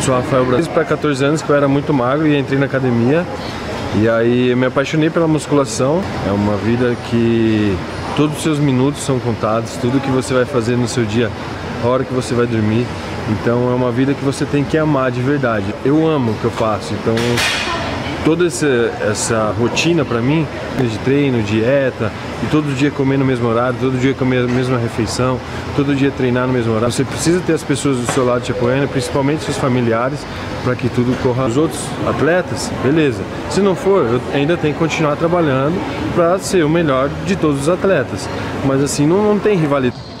Sou Rafael Brasil para 14 anos que eu era muito magro e entrei na academia. E aí eu me apaixonei pela musculação. É uma vida que todos os seus minutos são contados, tudo que você vai fazer no seu dia, a hora que você vai dormir. Então é uma vida que você tem que amar de verdade. Eu amo o que eu faço, então toda essa, essa rotina para mim, de treino, dieta, e todo dia comer no mesmo horário, todo dia comer a mesma refeição, todo dia treinar no mesmo horário. Você precisa ter as pessoas do seu lado te apoiando, principalmente seus familiares, para que tudo corra. Os outros atletas, beleza. Se não for, eu ainda tenho que continuar trabalhando para ser o melhor de todos os atletas. Mas assim, não, não tem rivalidade.